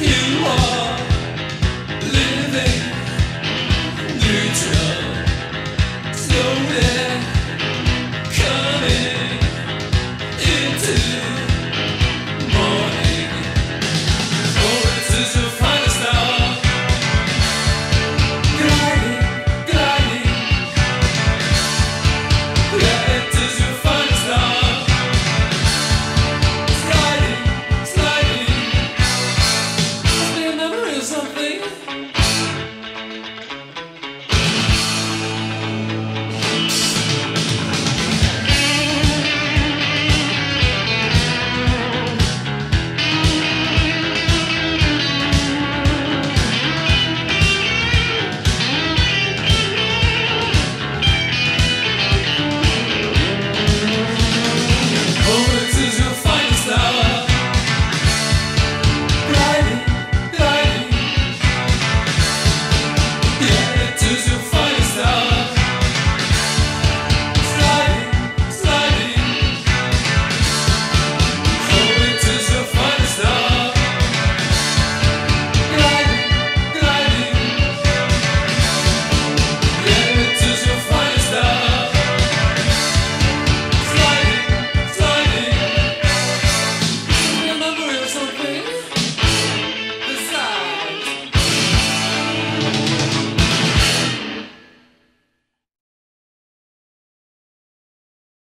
Như